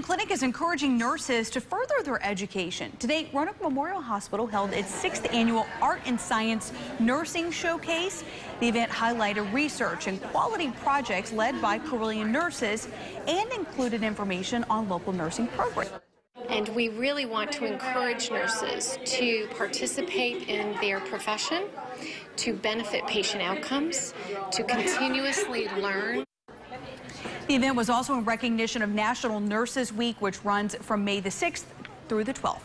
Carilion Clinic is encouraging nurses to further their education. Today, Roanoke Memorial Hospital held its sixth annual Art and Science Nursing Showcase. The event highlighted research and quality projects led by Carilion nurses and included information on local nursing programs. And we really want to encourage nurses to participate in their profession, to benefit patient outcomes, to continuously learn. The event was also in recognition of National Nurses Week, which runs from May the 6th through the 12th.